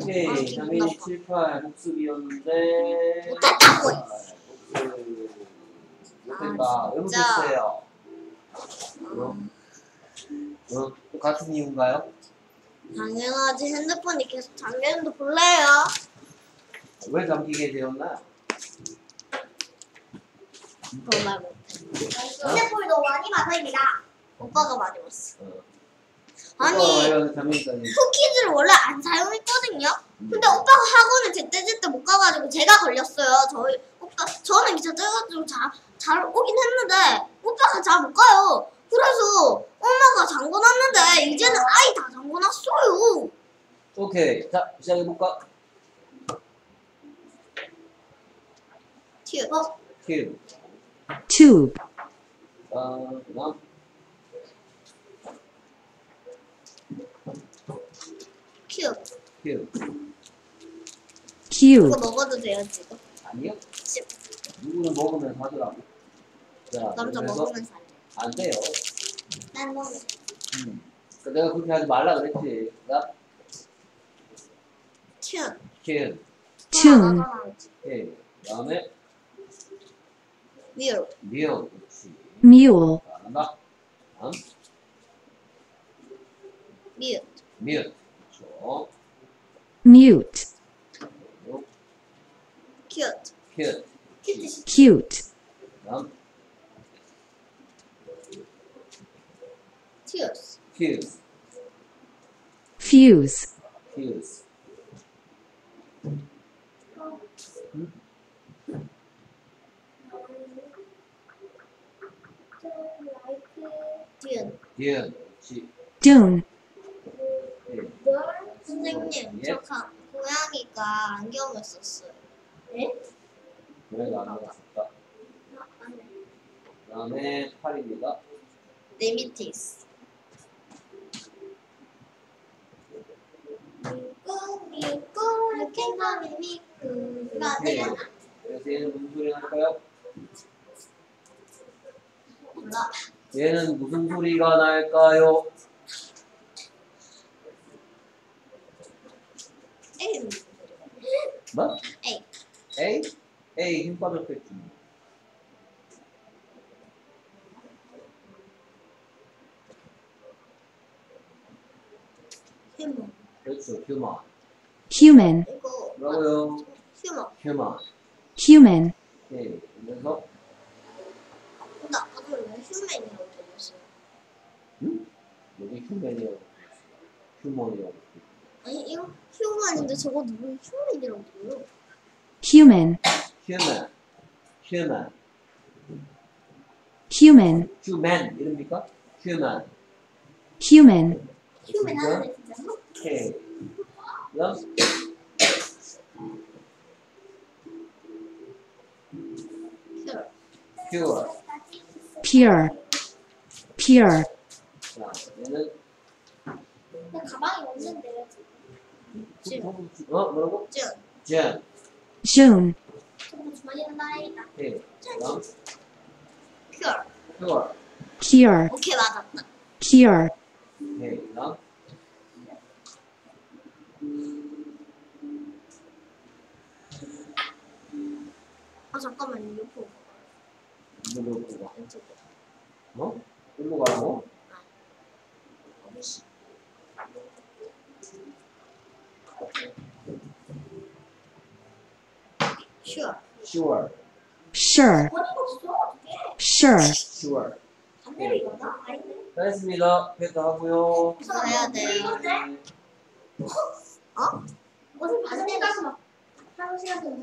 오케이. 장면이 7, 8 복습이었는데. 못했다고. 복습. 못했다. 아, 왜 진짜. 못했어요? 그럼? 그럼 또 같은 이유인가요? 당연하지 핸드폰이 계속 잠기는데 볼래요? 왜 잠기게 되었나? 정말 못해. 핸드폰도 많이 받아입니다. 오빠가 많이 봤어. 어. 아니 어. 쿠키즈를 원래 안 사용했거든요. 근데 오빠가 학원을 제때 제때 못 가가지고 제가 걸렸어요. 저희 오빠 저는 기차 떼가지고 잘, 잘 오긴 했는데 오빠가 잘 못 가요. 그래서 엄마가 잠궈놨는데 이제는 아이 다 잠궈놨어요. 오케이. 자, 시작해볼까? 튀어. 킬. tube, 어,음. 큐. 킬. cube, 이거 먹어도 돼요 지금? 아니요? 씹. 누구는 먹으면 하더라고. 자, 남자 그래서 먹으면서 할래. 안 돼요. 난 먹어. 음. 그 내가 그렇게 하지 말라 그랬지. 나 튜. 킬. tune, 오케이. 그 다음에 뮤. 미어. 그렇지. mule, 잘한다. 다음. 그렇죠. Mute, 그리고 큐트. 킬. cute, 다음. 튜스. 킬. fuse, 킬. 듀. 디은. 그렇지. dune, 킬. 선생님, 예? 저 가, 고양이가 안경을 썼어요. 그래도 안 나갔었다. 그 다음에 8입니다. 내 밑에 있어. 미꾸 미꾸 캥거리 미꾸가 오케이. 내가 그래서 얘는 무슨 소리 날까요? 몰라. 얘는 무슨 소리가 날까요? 에이, 뭐? 에이. 에이? 에이 힘 빠졌겠지. human. 그렇죠. human. human, 이거 뭐라고요? human. human. human, 오케이. 그래서 근데 아까 왜 휴맨이라고 들렸어요? 여기 휴맨이라고 human이라고 아니 이거 human인데 저거 누구 휴맨이라고 들려요? human, human. human. human, 휴맨 이릅니까? 휴먼. human, 휴맨 하는데 진짜 오케이. 그다음 큐. pure. pure, pure, 자, 얘는 내 가방이 없는데 어 뭐라고? 준. 젠. June, 저거 주머니는 나이다. 오케이. 그다음 큐어. 오케이 맞았다. 아 잠깐만 이거 보고 이걸로 보고. 어? 일로 가라고? 큐 어. sure. sure. 어떡해. sure, sure. 반대로 이거다. 아닌데? 다 했습니다. 패드 하고요. 가야 돼요. 네. 어? 반대로 가서 막 하루 시간